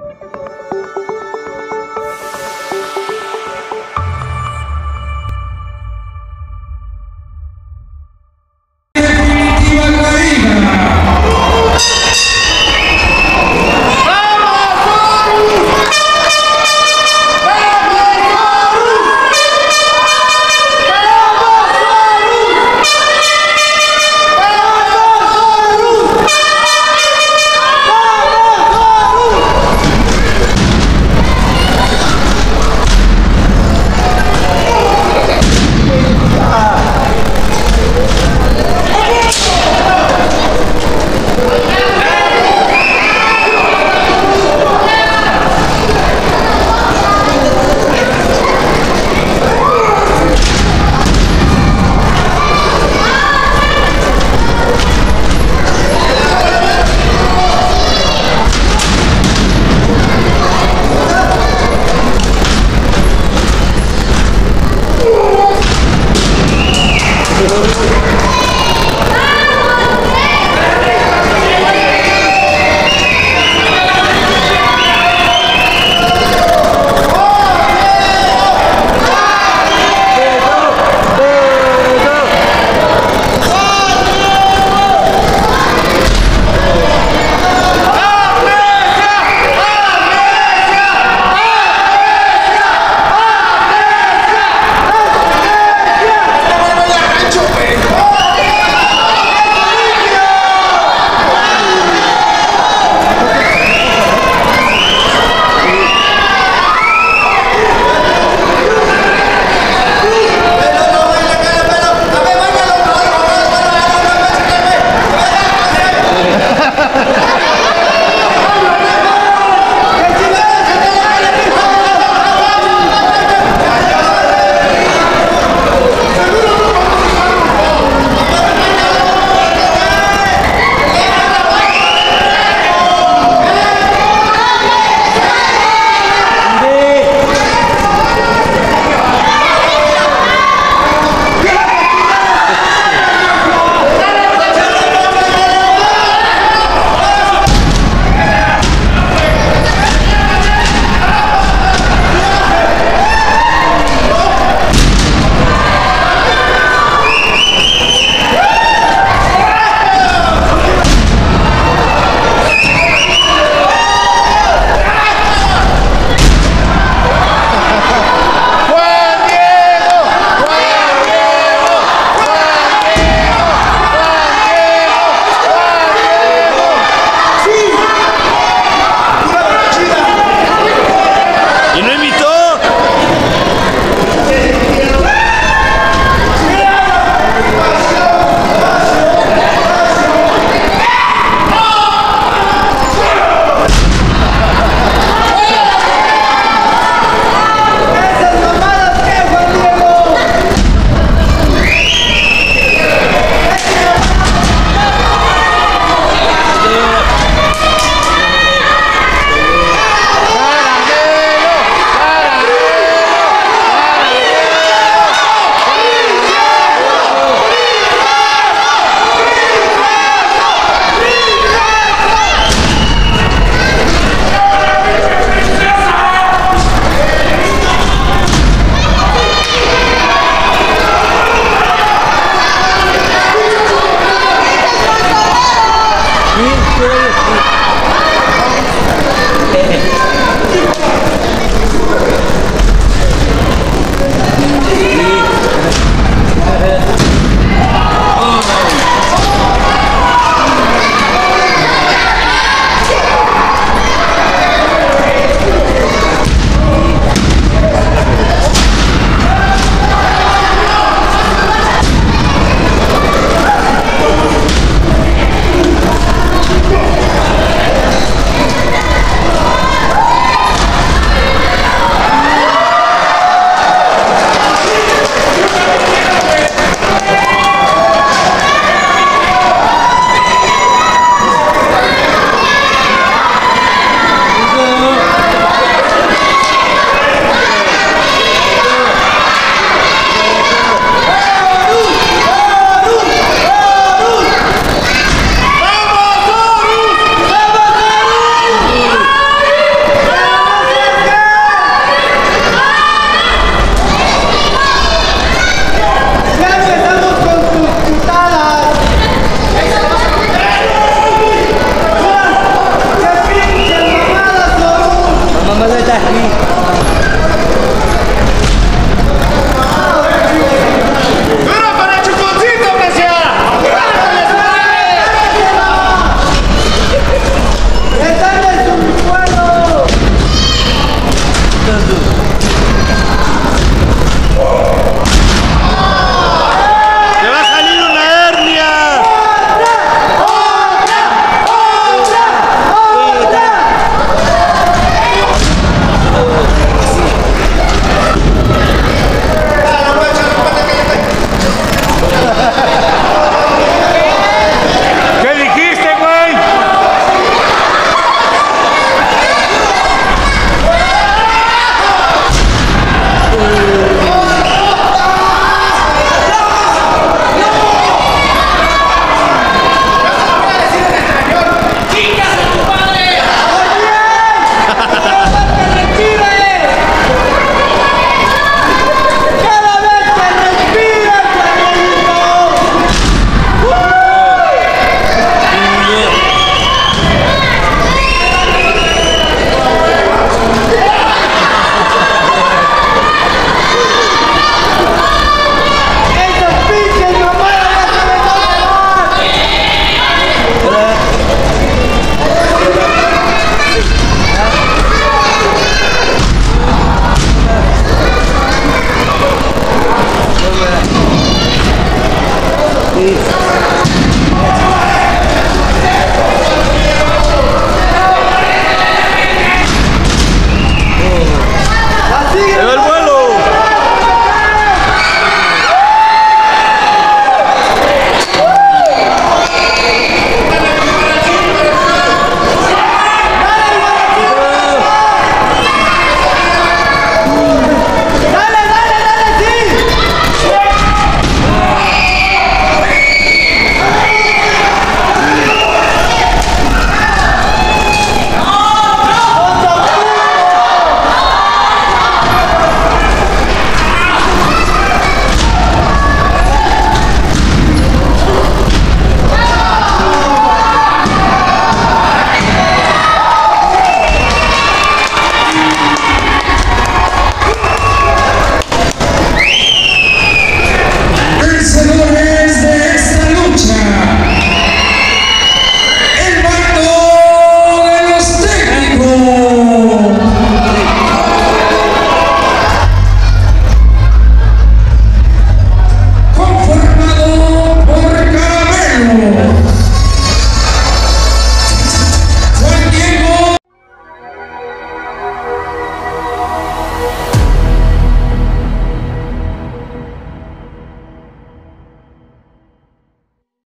you Green Fury Please.